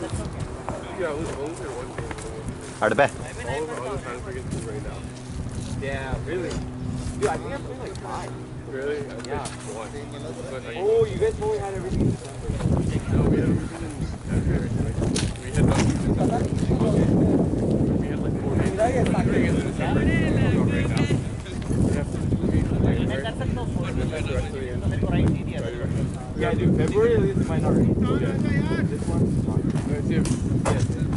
Yeah, we'll, we'll lose it one game. Arbe. All of our other times we're getting right now. Yeah, really? Dude, I think I'm playing like five. Really? I Yeah. one. Oh, you guys probably had everything in December. no, we had everything in January. We had nothing. We had like four days. We're doing it in December. Right now. We have to meet like, right? And then the rest of the end. Right, right. Yeah, dude, February at least might not rain. Yeah. This one's not too. Yeah.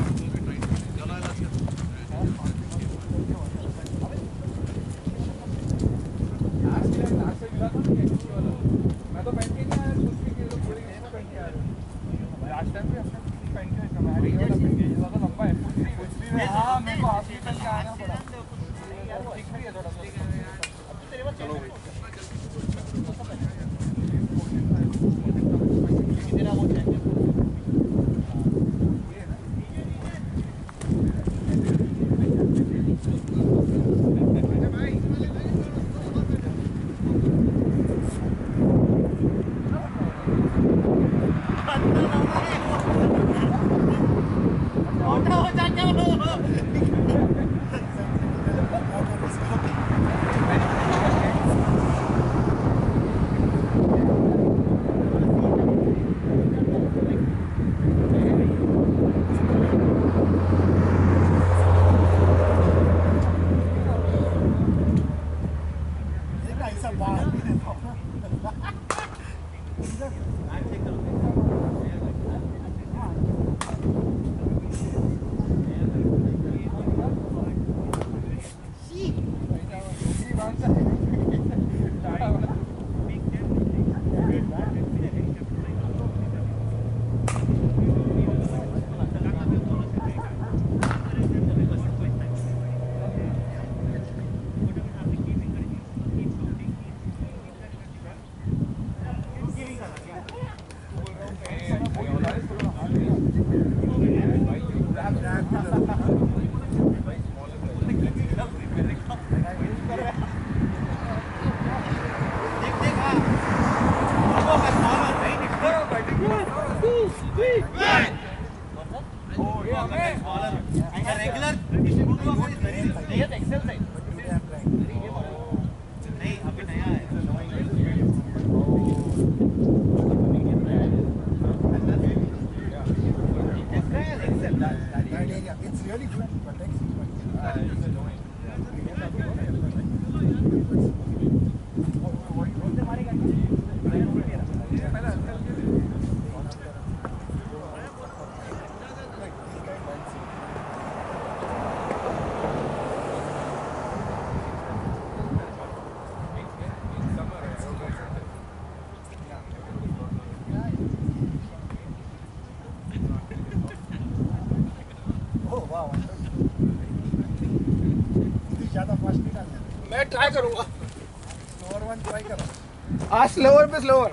Try करूँगा slower one try करो आज slower पे slower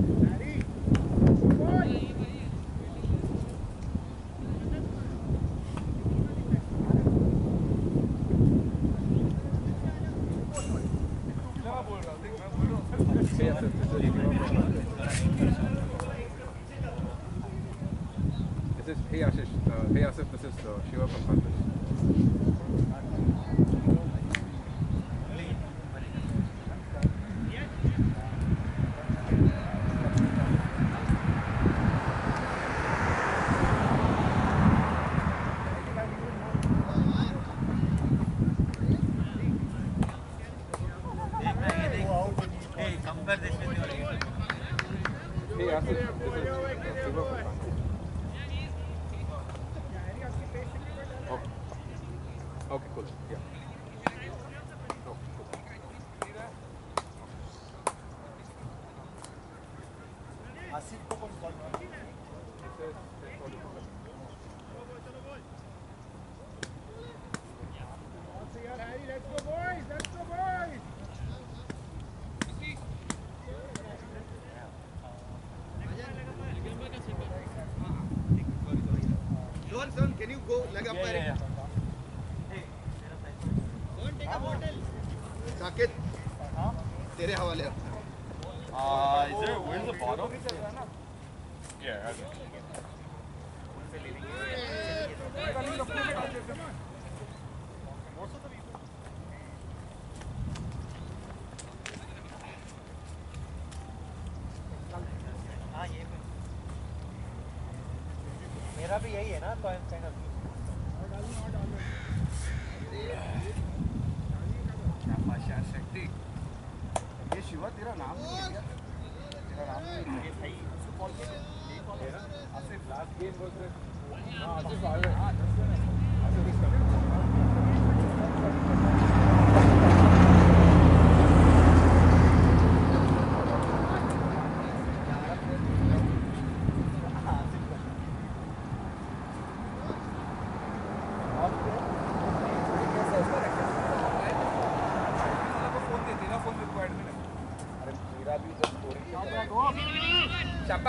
117, can you go leg up yeah, yeah, yeah. time kind of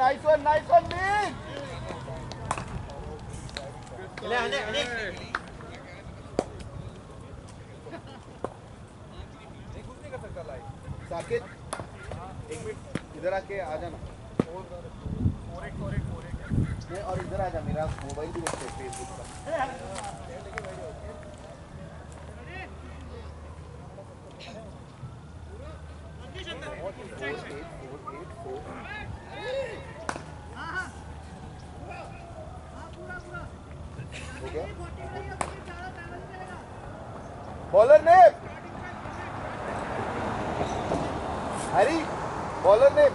nice one, nice one, big. Saket एक minute इधर आके आ जाना। और इधर आ जा मेरा मोबाइल भी देखते फेसबुक का। बॉलर ने हरी बॉलर ने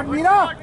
Admira!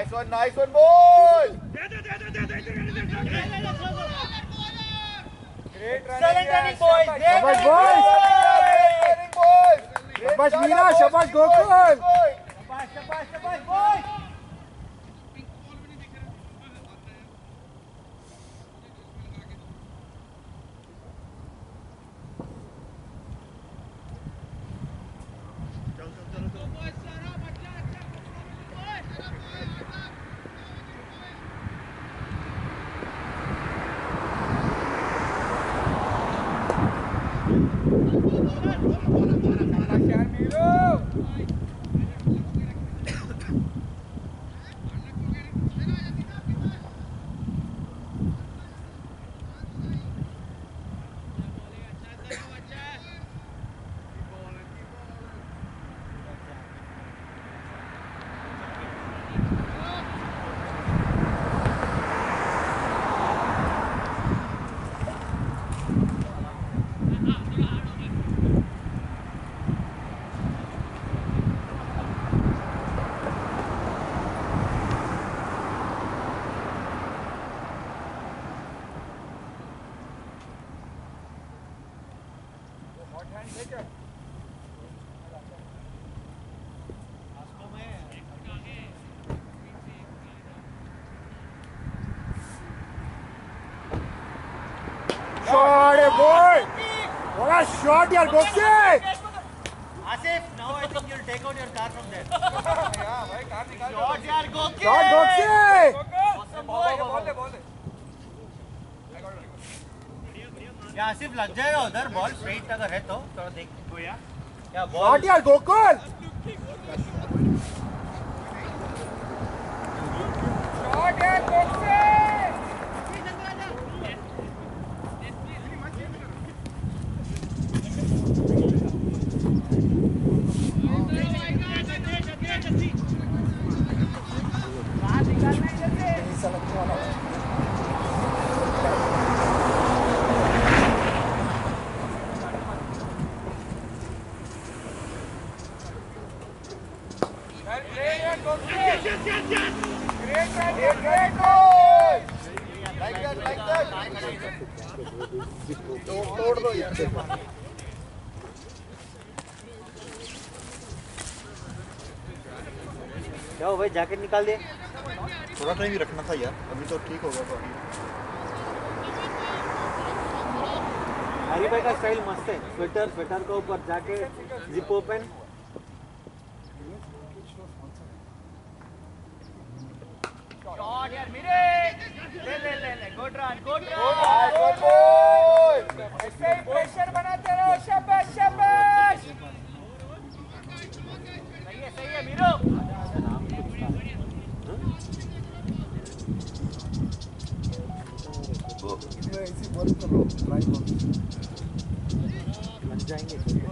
Nice one, nice one, boys. Great running, running, boys. Great running, boys. Great running, boys. Shabash, Meera. Shabash, Gokul. brought your Gokse! Asif, now I think you'll take out your car from there. yeah, why car nikal Got your Gokse! Got Gokse! Ball le, ball le, ball le. या आसिफ लग जाएगा उधर ball straight अगर है तो थोड़ा jacket निकाल दे। थोड़ा टाइम ही रखना था यार अभी तो ठीक होगा तो हरी भाई का स्टाइल मस्त है। स्वेटर स्वेटर के ऊपर जैकेट जिप ओपन Shot यार मेरे ले ले ले ले good run good run good boy ऐसे ही प्रेशर बनाते रहो शाबाश शाबाश सही है सही है मीरो इसी कर ट्राई करो। बन जाएँगे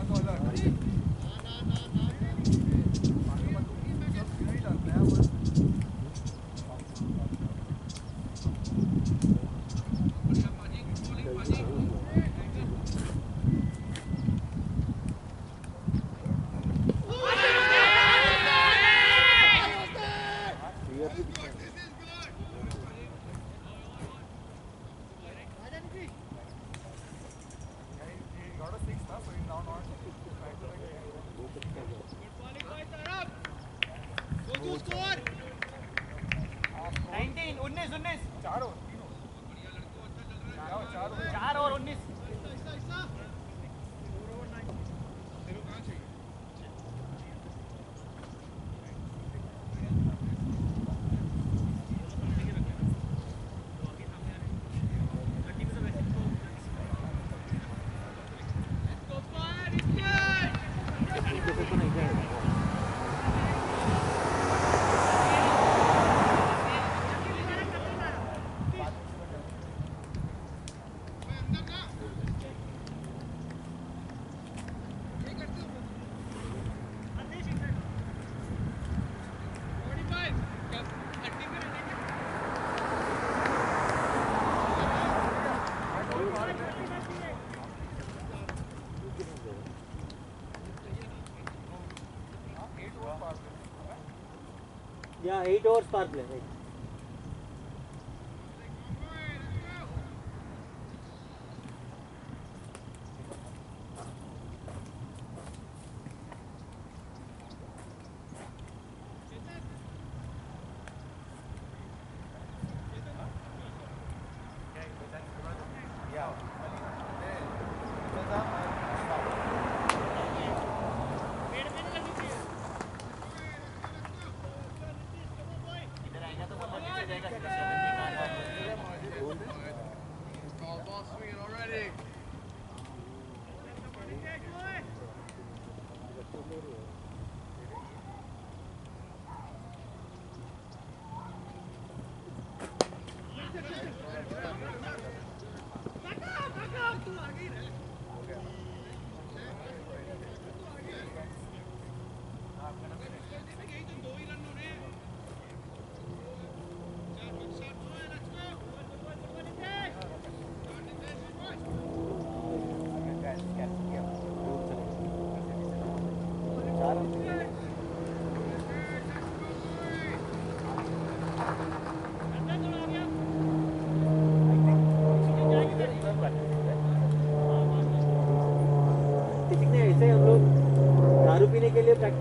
Yeah, eight hours per play.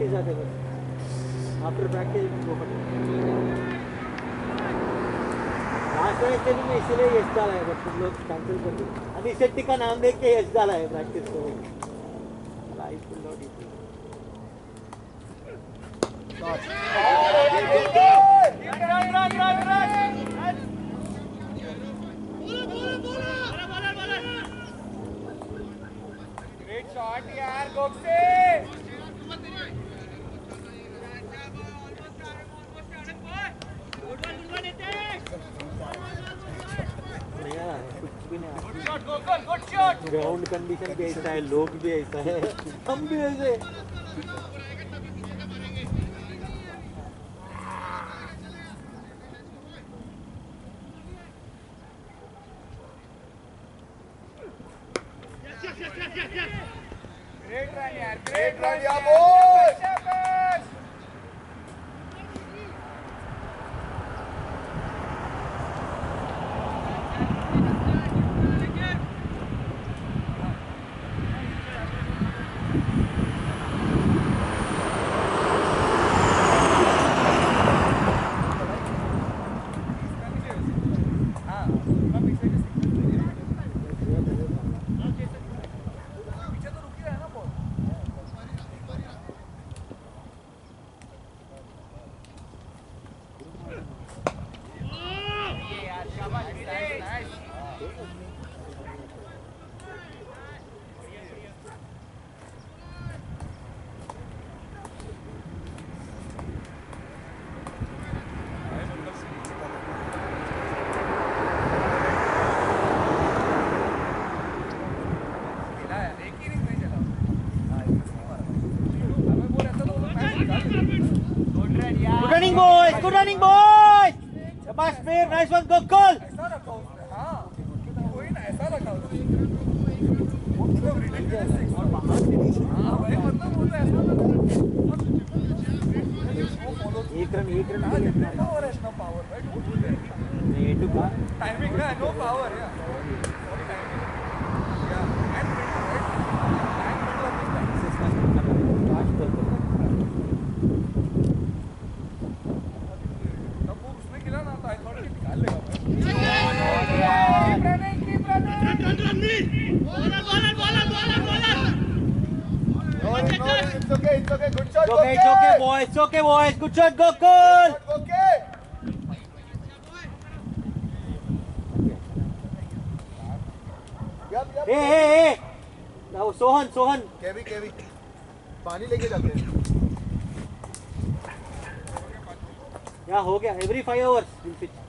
के जाते बस। After practice go last match के लिए इसीलिए यश डाला है, बट तुम लोग कैंसिल कर दिए। अभी शेट्टी का नाम देख के यश डाला है प्रैक्टिस को। Life will not easy run run run run great shot यार गोपसे नहीं आ रहा है कुछ भी नहीं आ रहा shot Gokul good shot ground condition भी ऐसा है लोग भी ऐसा है हम भी ऐसे boys. Good shot, Gokul. Hey, hey, hey. Now, Sohan, Sohan. Kevi, Kevi. पानी लेके जाते हैं Yeah, हो गया. Every five hours.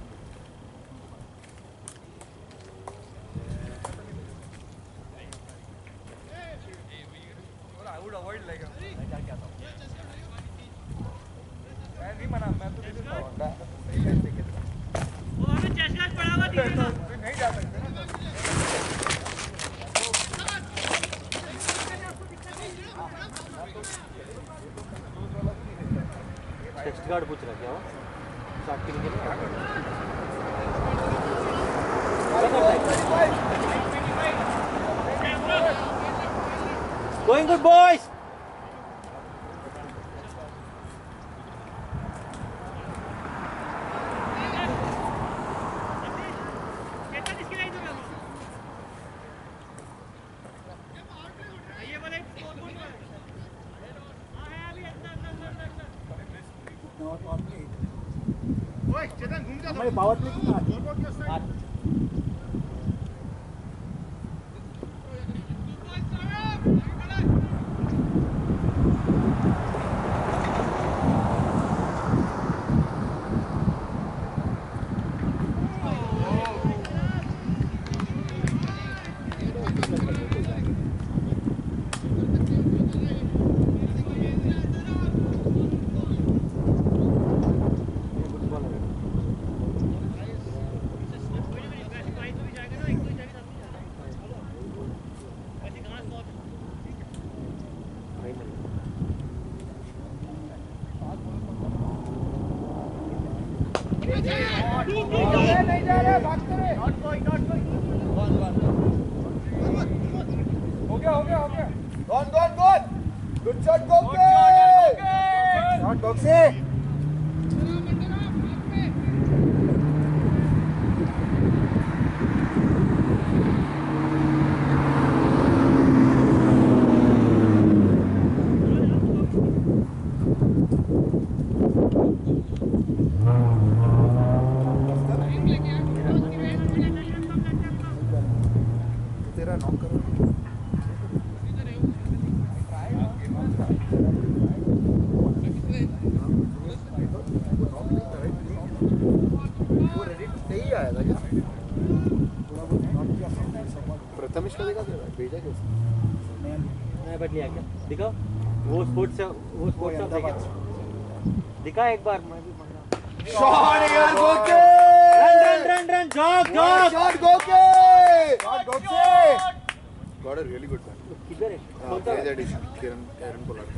प्रथमेश का देखा भेजा क्या उसने? मैं बैठ लिया क्या? दिखाओ वो स्पोर्ट्स से वो स्पोर्ट्स से देखा। दिखा एक बार मैं भी मांगा यार गोके run run run run jog jog गोके Shot गोके Got a really good one. किधर है? Uh, कौन सा? Praise addition. Kiran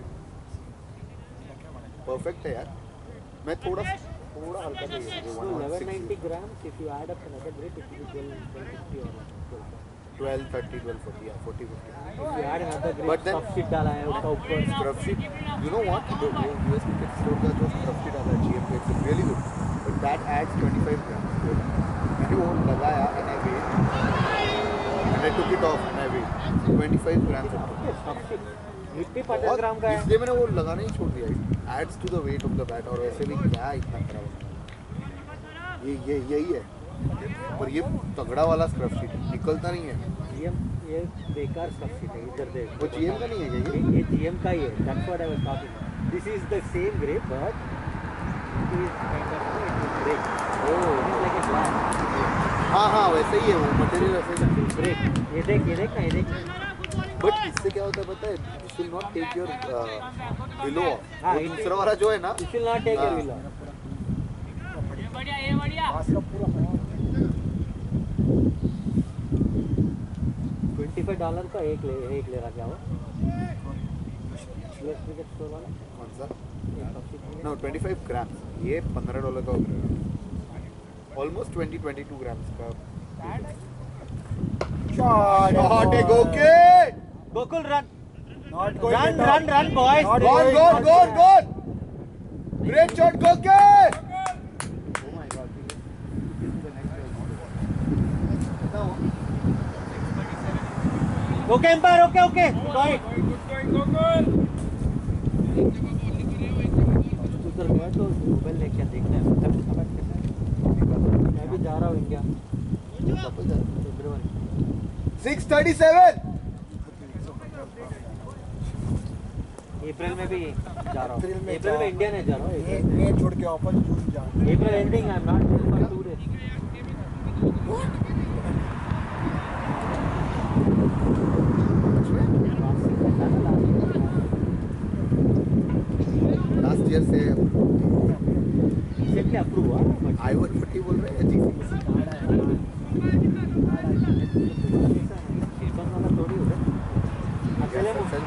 परफेक्ट है यार मैं थोड़ा थोड़ा हल्का चाहिए So 1190 grams, if you add up another grade, it will be 12, 1250 or 12. 12 30 12 40 yeah 40 50 If you add another grade, But then- stuff sheet डाला है उसका ऊपर know what the US cricket store का जो आता है GM it's really good but that adds 25 grams to it मैंने वो लगाया and I weighed and I took it off and I weighed 25 grams of it. मिट्टी 50 ग्राम का है इसलिए मैंने वो लगाना ही छोड़ दिया adds to the weight of the bat और वैसे भी क्या इतना खराब है ये ये यही है पर ये तगड़ा वाला स्क्रब शीट निकलता नहीं है GM ये बेकार stuff sheet है इधर देख वो GM का नहीं है ये? ये ये GM का ही है is the same grade but it is kind of it will break. Oh, it is like a glass. हाँ हाँ वैसे ही है वो मटेरियल वैसे ही है Break. ये देख ये देख ये देख बट इससे क्या होता है पता है? This will not take your below हाँ, वो it- दूसरा वाला जो है ना It will not take your हाँ। will off. Twenty five dollar का एक ले एक ले रहा क्या वो? यूएस क्रिकेट स्टोर वाला। कौन सा? नो 25 ग्राम्स ये 15 डॉलर का ऑलमोस्ट 20 22 ग्राम्स का। शॉट है गोके Gokul run Not run run run boys गोल गोल गोल गोल ग्रेट शॉट गोके ओह my God this is the next okay umpire okay okay point उधर गया तो मोबाइल लेके देखना है। मैं भी जा रहा हूँ इंडिया। फेब्रुवरी 637 अप्रैल में भी जा रहा हूँ। अप्रैल में इंडिया नहीं जा रहा हूँ। छोड़ के वापस जून जा April ending I am not for two last year से रिसेंटली अप्रूव हुआ आई वन फोर्टी बोल रहे? हैं जीसी सीज़न वाला थोड़ी होगा अकेले मुझे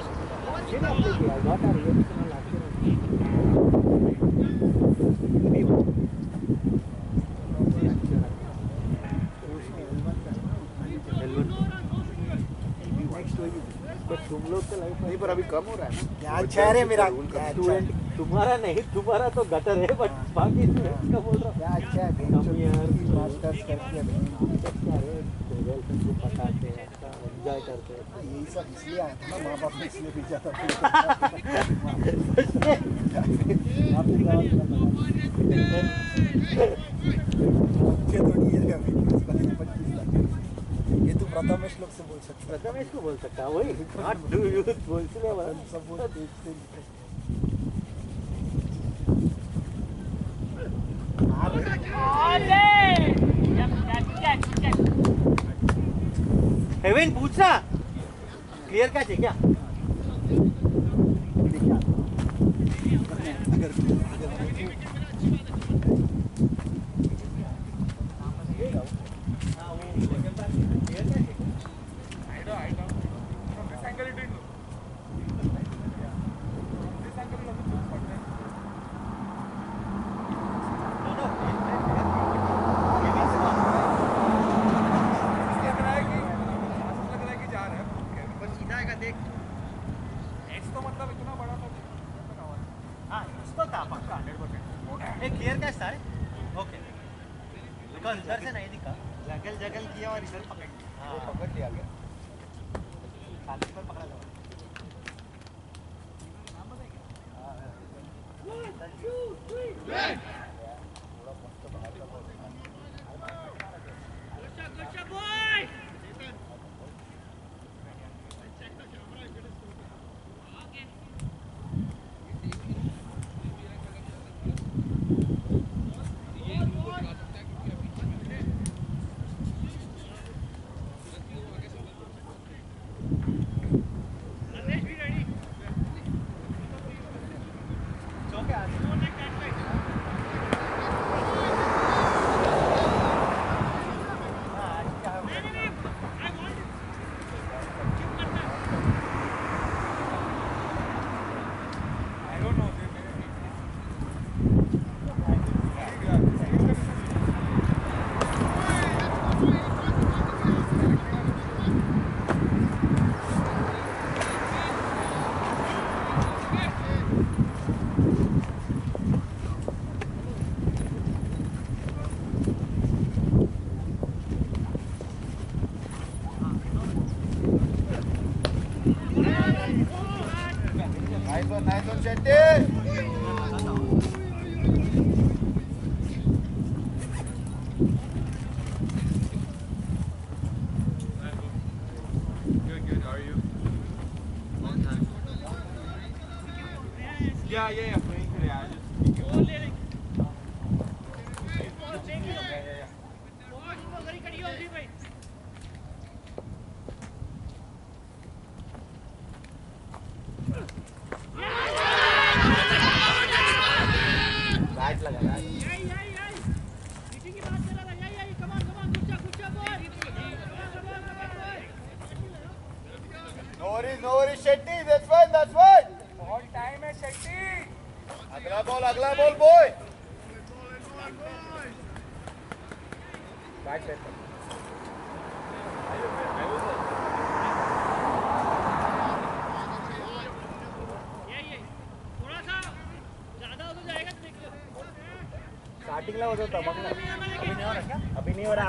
I got a reaction last year. But तुम लोग का लाइफ नहीं पर अभी कम हो रहा है ना क्या अच्छा है रे मेरा अच्छा। स्टूडेंट तुम्हारा नहीं तुम्हारा तो गटर है बट बाकी स्टूडेंट्स का बोल रहा अच्छा है मास्टर्स करके हूँ। क्या है गर्लफ्रेंड को पटाते हैं एंजॉय करते हैं। यही सब इसलिए आया था ना माँ बाप ने इसलिए भेजा था आपने जवाब दिया मुझे थोड़ी ये अभी पच्चीस लाख ये तो प्रथमेश लोग से बोल सकते हैं प्रथमेश को बोल सकता है वही नॉट डू यूथ बोल इसलिए बोला। सब वो देखते पूछना क्लियर कैच है क्या हाँ इसको था पक्का हंड्रेड परसेंट एक क्लियर कैच था ओके बिकॉज़ इधर से नहीं दिखा जगल पकड़ लिया। हाँ। पकड़ लिया गया। खाली पर पकड़ा लगा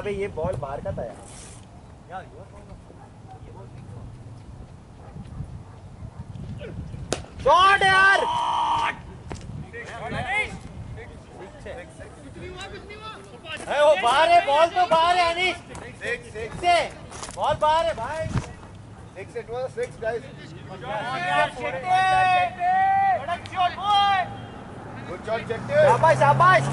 अबे ये बॉल बाहर का था यार। शॉट यार है वो बाहर है? बॉल तो बाहर है अनिश सिक्स है बॉल बाहर है भाई six it was six guys good shot चेट्टे शाबाश शाबाश।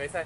没事儿。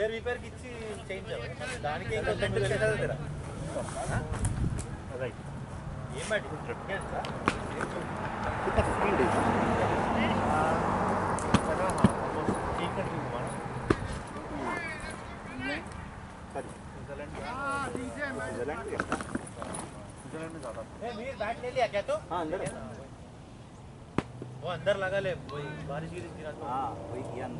రిపేర్ రిపేర్ కి ఇచ్చి చేయించావు దానికి ఇంకా తొమ్మిది వేలు కదా తెరా రైట్ ఏం మ్యాట్ ఇంకేంట్రా? कितना फिफ्टीन डेज ठीक है, ठीक है। स्विट्जरलैंड ए, वीर बैट ले लिया क्या तो हाँ अंदर है वो अंदर लगा ले वही बारिश गिरी थी रात को हाँ वही किया अंदर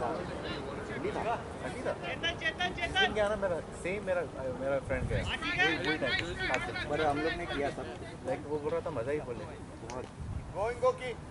था था गया ना मेरा सेम मेरा मेरा फ्रेंड हम लोग ने किया सब लाइक वो बोल रहा था मज़ा ही बोले बहुत गोइंग गोकी शाबाश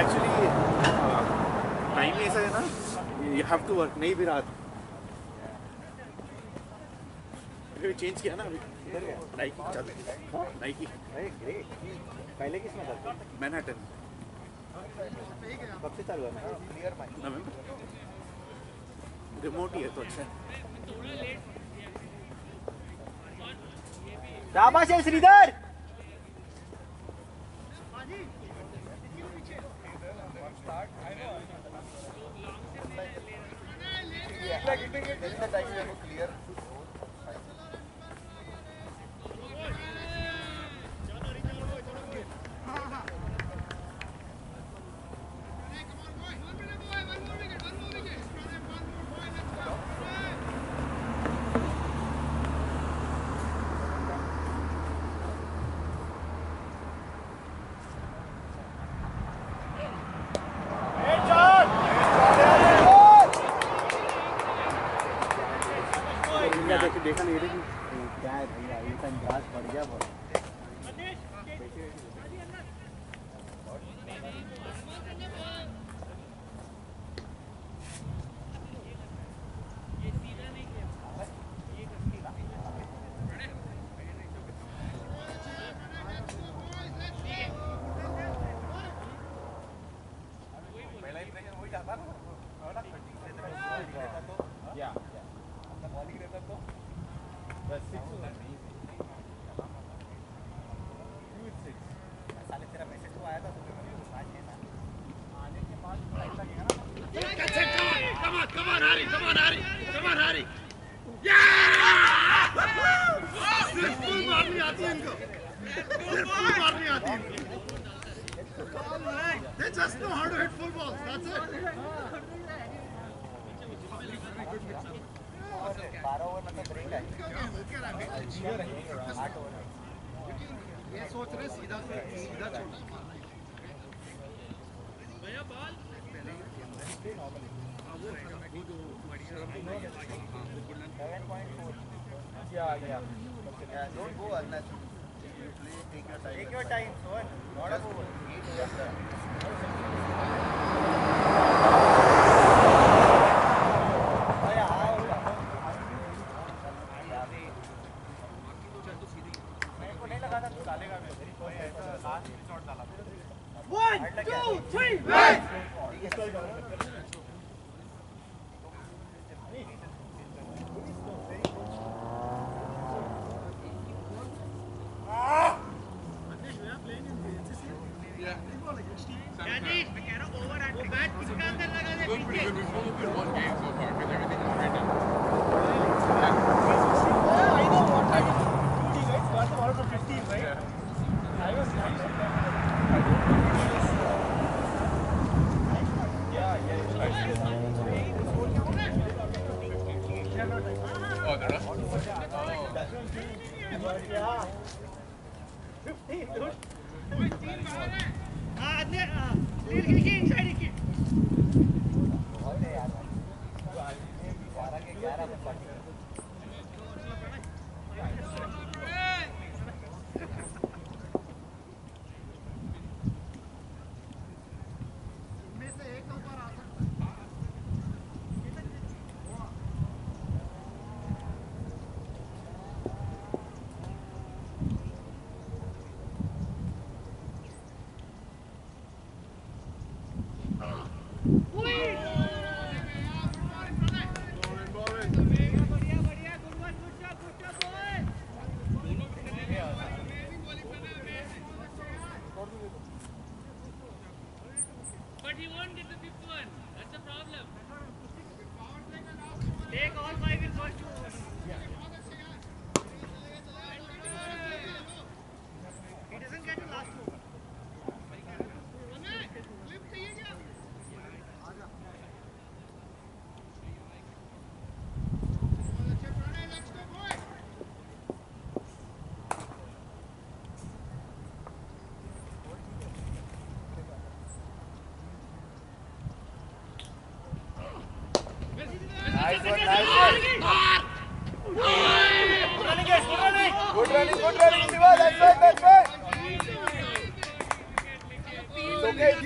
एक्चुअली टाइम ऐसा है ना यू हैव टू वर्क नहीं भी रात। अभी चेंज किया ना अभी। नाइकी चाहते नाइकी पहले किसमें था? मैनहट्टन कब से चालू है? नवंबर रिमोट ही है तो अच्छा है। शाबाश है Sridhar clear. India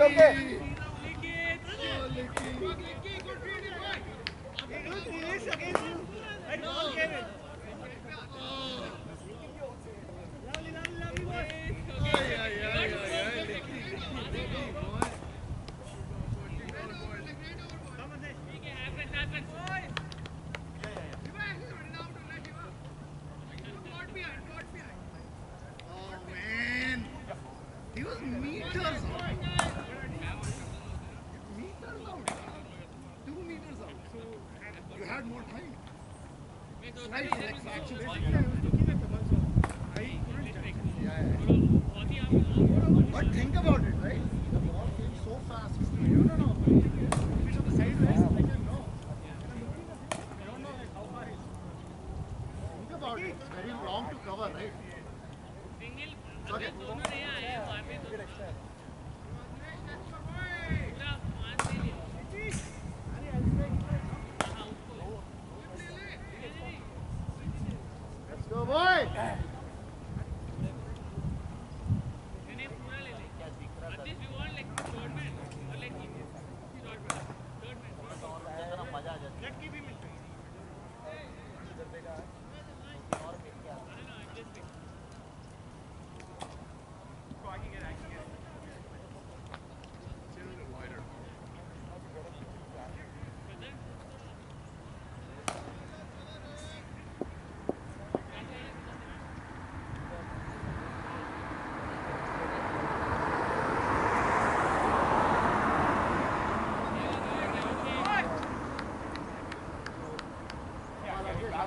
okay.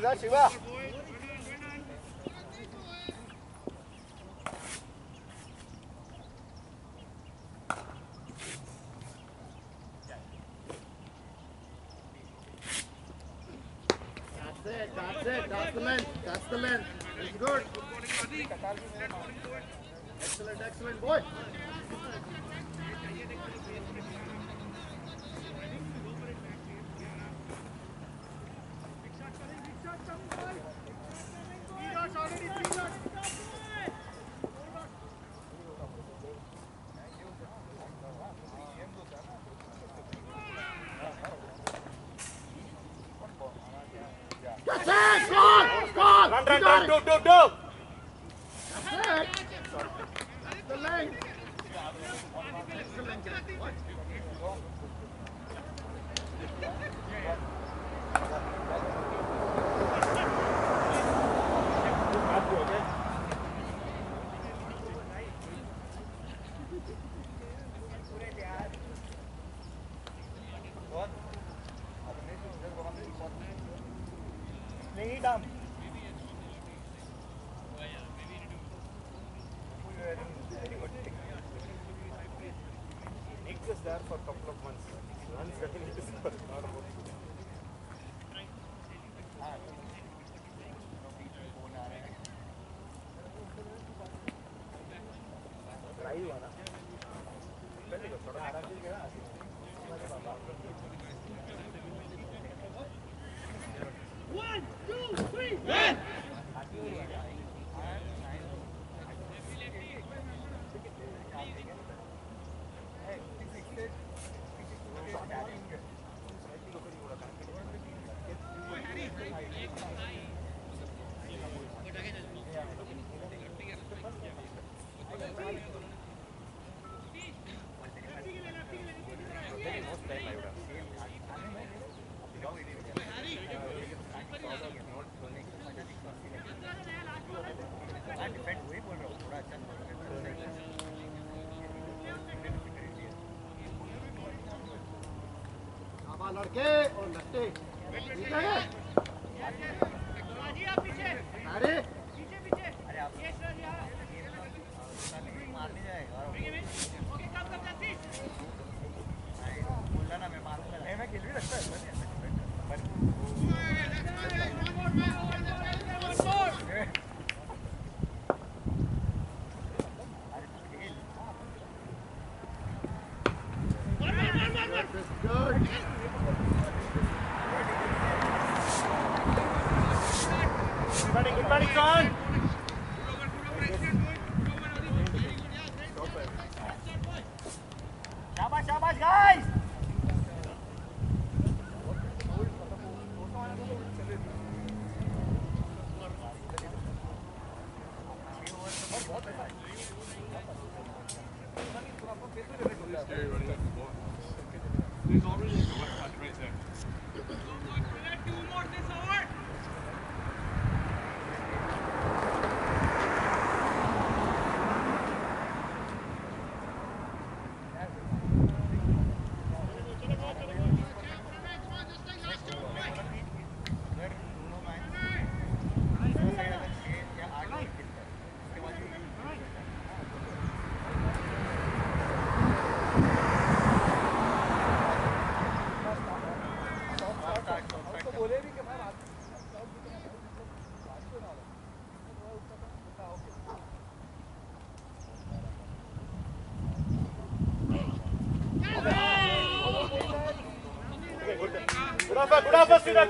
来吧 não, não, não! 台湾啊。Okay, on the stick. guys! vacina,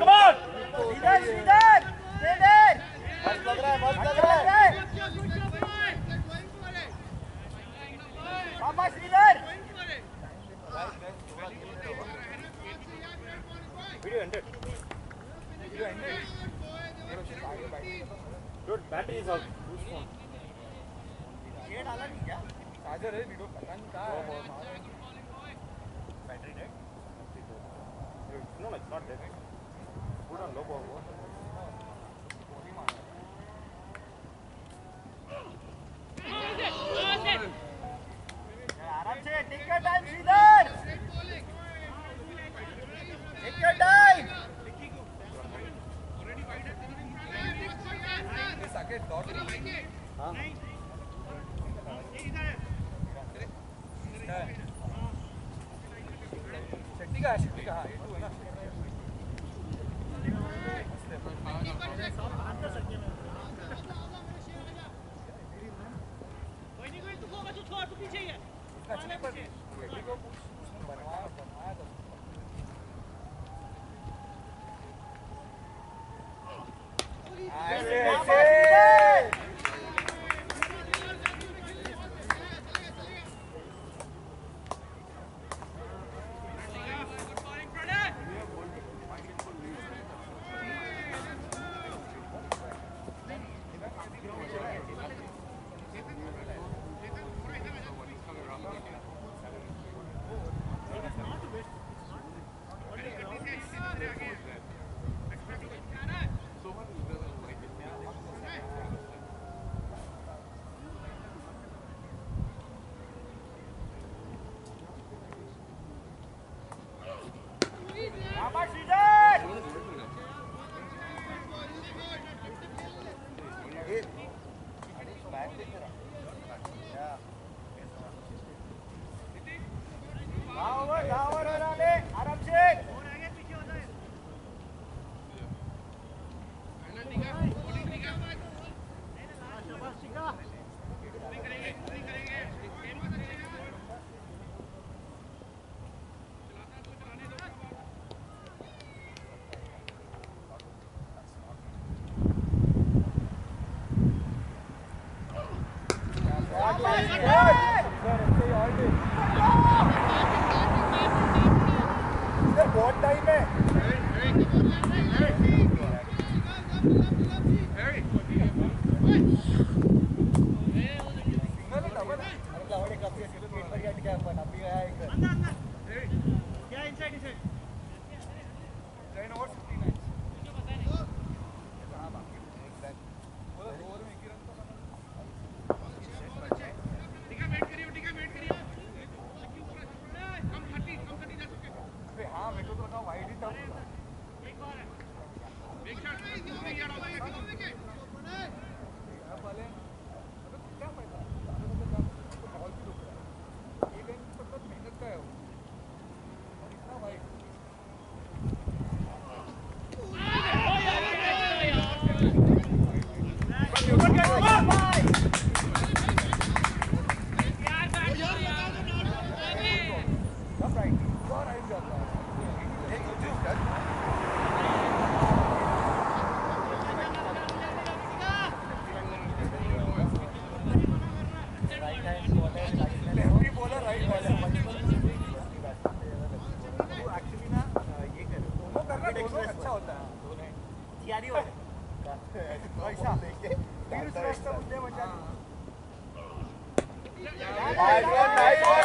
Bài Nguyễn Đại Quân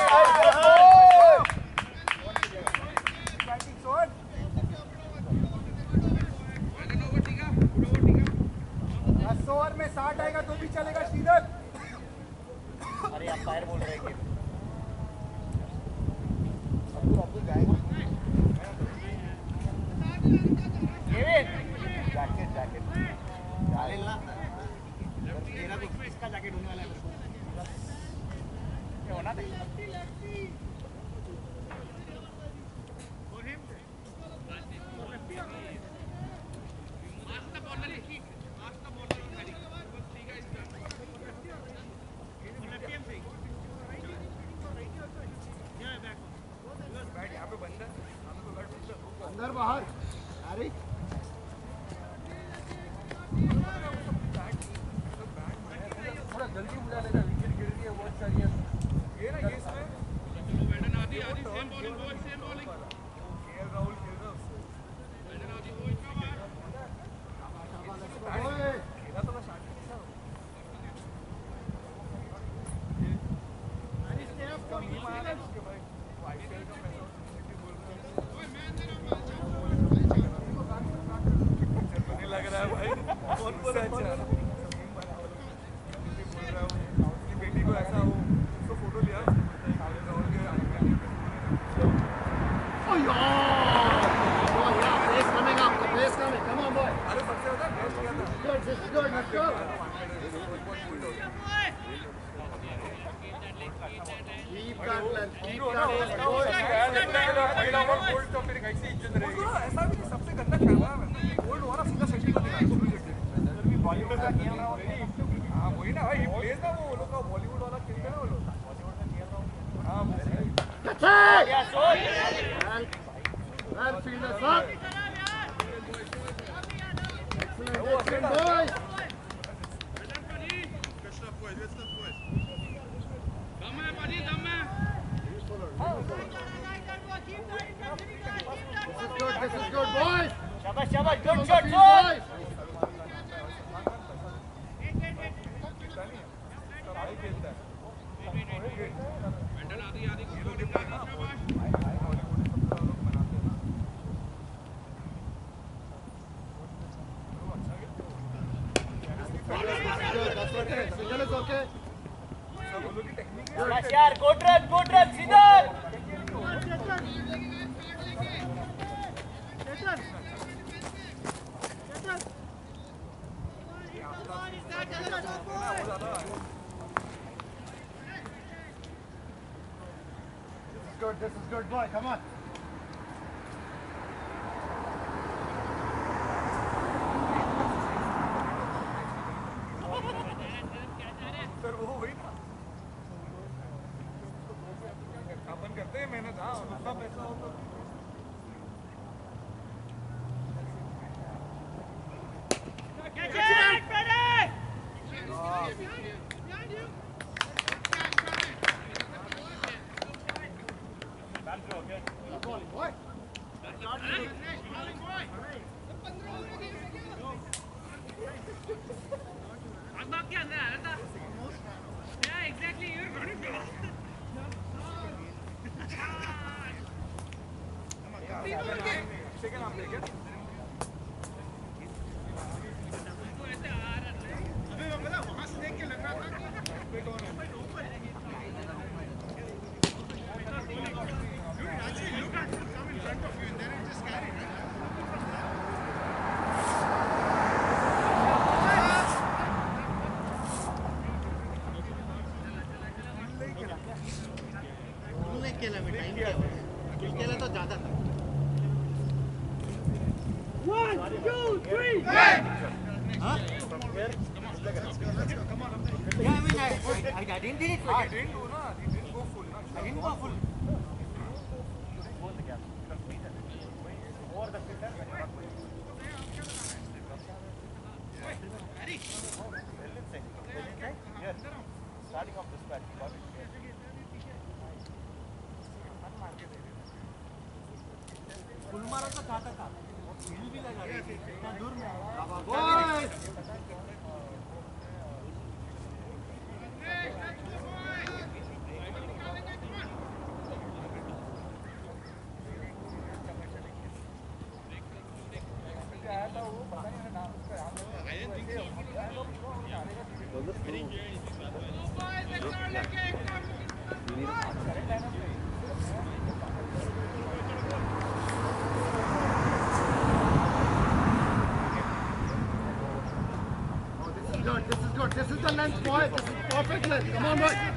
the length, five. This perfect. Come on, right.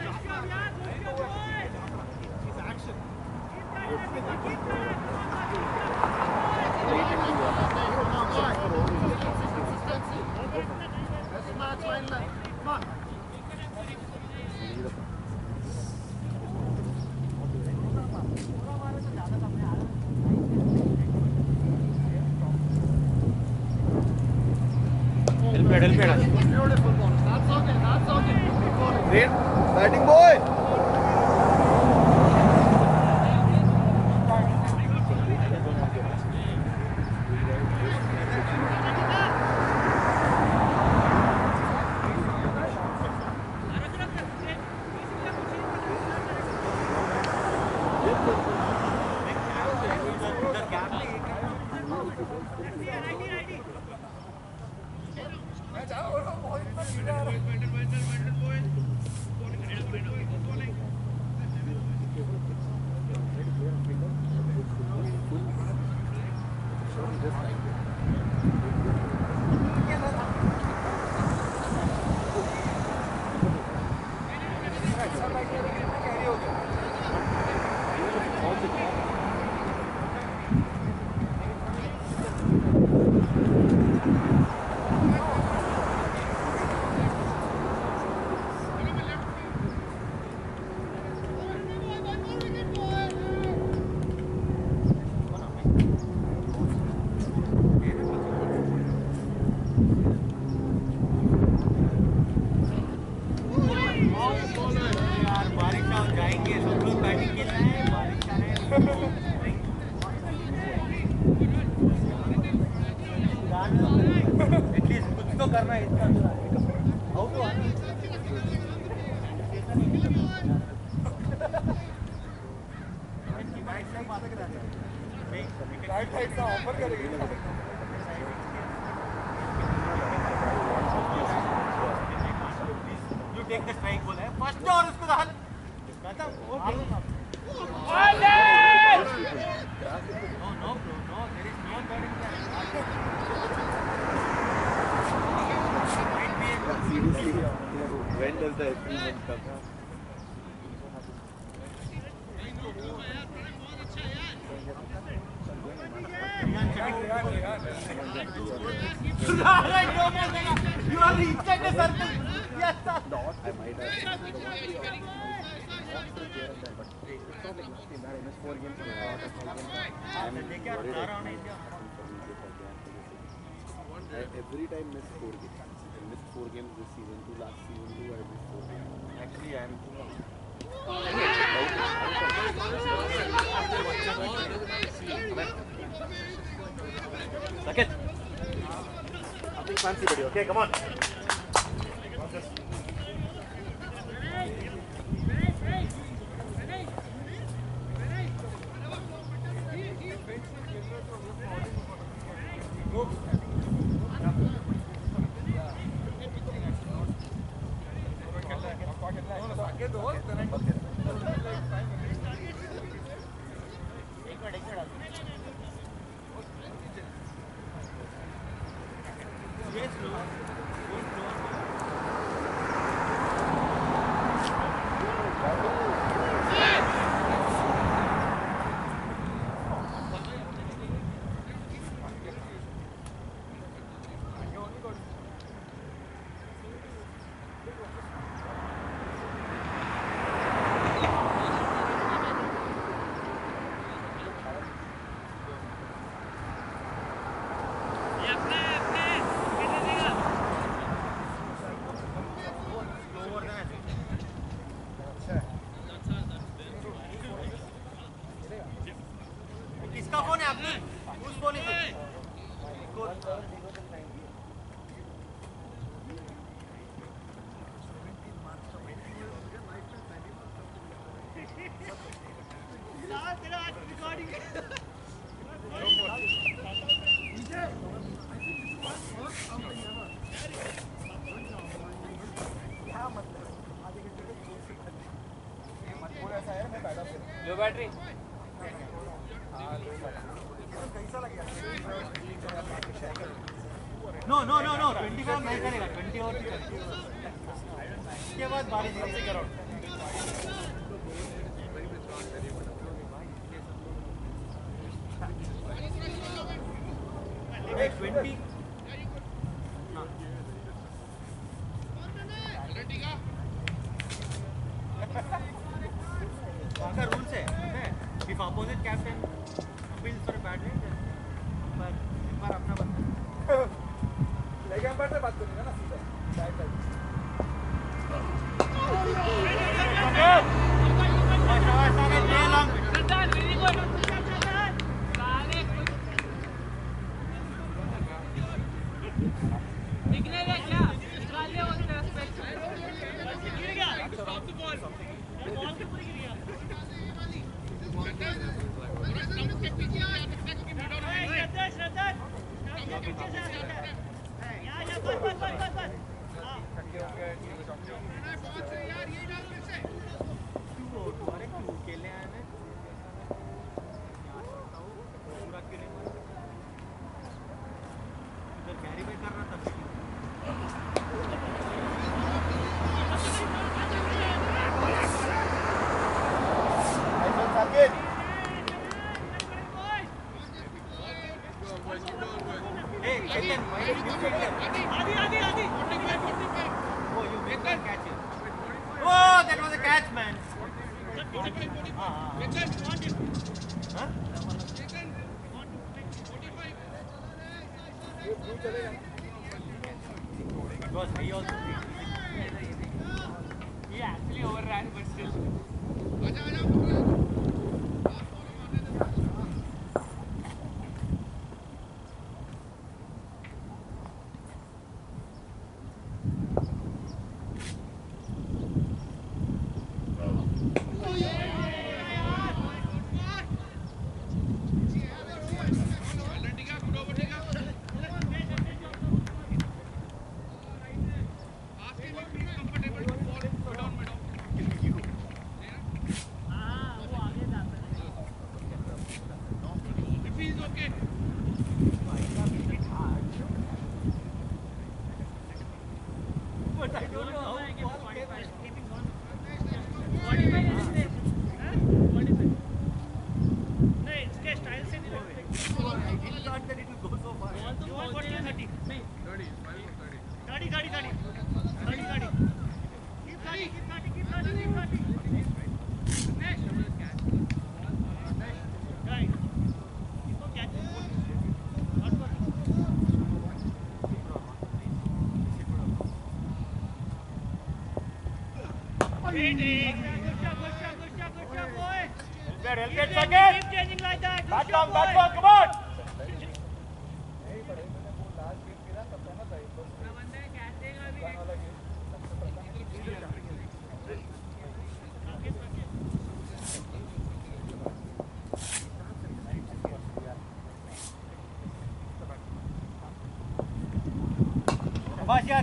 The strike बोला है फ़र्स्ट और उसको खत्म okay No, no, bro, no. There is no third in Seriously, when does the agreement come? You are inside the circle. Dot, I might have. MS. I am worried. Every time miss four games. I missed four games this season. Two last season. Two I missed four games. Actually, I am. Second. Nothing fancy, buddy. Okay, come on. Battery. No no no no twenty five नहीं करेगा twenty और भी करेगा इसके बाद बारिश करो।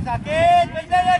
Saquet, vete de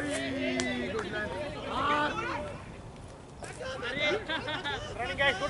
Good guys, good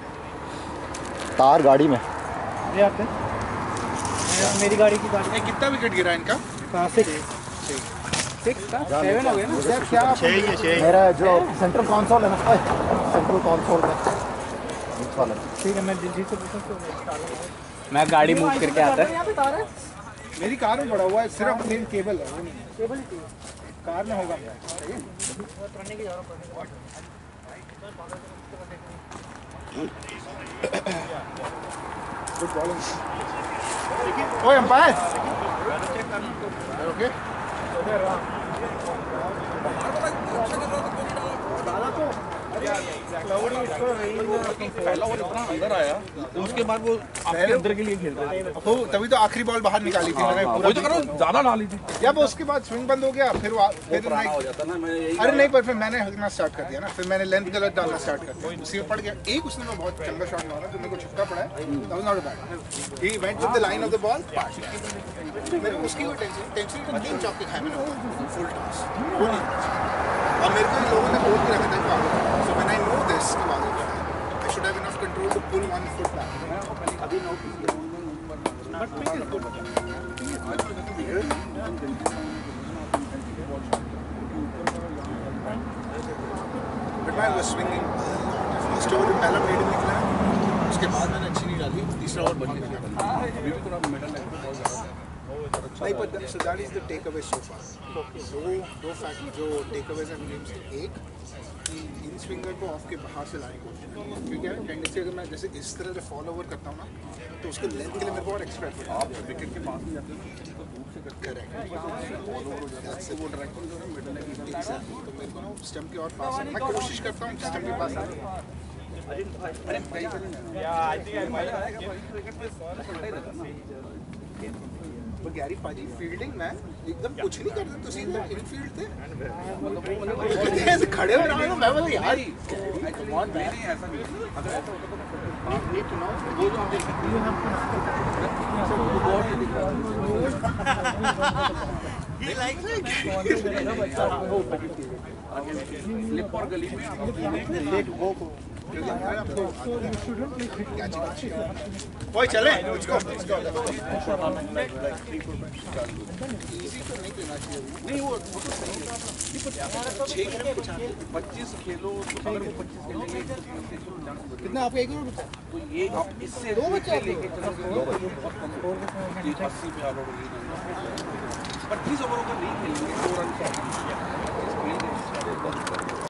तार गाड़ी में। मेरी गाड़ी की गाड़ी। कितना विकेट गिरा इनका? हाँ, मेरा जो सेंट्रल कॉन्सोल है ना सेंट्रल कॉन्सोल में। ठीक है मैं दिल्ली से मैं गाड़ी मूव करके आता मेरी कार में पड़ा हुआ है सिर्फ़ मेन केबल है। वो केबल। कार में होगा। Oi, rapaz! O quê? पहला ओवर इतना अंदर आया उसके बाद वो आपके अंदर के लिए खेल रहे थे तभी तो आखिरी बॉल बाहर निकाली थी मैंने वही तो करो ज़्यादा डाली थी। जब उसके बाद स्विंग बंद हो गया फिर फिर हो अरे नहीं पर फिर मैंने हकना स्टार्ट कर दिया ना फिर मैंने लेंथ गलत डालना स्टार्ट कर दिया। उसी में पड़ गया। एक उसने मैं बहुत चंगा शॉट मारा जो मेरे को छक्का पड़ा है। That was not bad he went with the line of the ball मेरे उसकी कोई टेंशन टेंशन तीन चौके खाए मैंने। फुल टॉस और मेरे को लोगों ने बोल के रखा था कि आगे सो व्हेन आई कि should have enough control to pull one foot back अभी no but pick is good but मैं वाज स्विंगिंग फ़र्स्ट ओवर पहला मीडियम निकला उसके बाद मैंने अच्छी नहीं डाली। तीसरा ओवर बढ़ गया अभी भी थोड़ा मिडल पे बहुत ज़्यादा नहीं पर so that is the takeaway so far दो दो फैक्ट जो टेक अवेज एंड गेम्स एक कि इन स्विंगर को ऑफ़ के बाहर से लाने को क्योंकि क्या टेंडेंसी अगर मैं जैसे इस तरह से फॉलो ओवर करता हूँ ना तो उसके लेंथ के लिए मेरे को और एक्स्ट्रा एफर्ट आप विकेट के पास नहीं जाते तो से करेक्ट हो जाता वो डायरेक्ट जो है मिडल तो मेरे को ना स्टम्प के और पास मैं कोशिश करता हूँ स्टम्प के पास आने पर गैरी पाजी फील्डिंग में एकदम कुछ नहीं करते तो सीधे इनफील्ड थे ऐसे खड़े हो रहे हो मैं बोला यार कम ऑन नहीं ऐसा नहीं अगर ऐसा होता तो आप नीड टू नो वो जो आप देख सकते हो वो बहुत ही दिख रहा है स्लिप और गली में। देख वो को ओए चले। नहीं वो पच्चीस खेलो तो अगर वो पच्चीस खेलेंगे तो कितना आपका एक तो ये आप इससे दो बच्चे लेके ये अस्सी पे हो पच्चीस ओवरों का नहीं खेलेंगे दो रन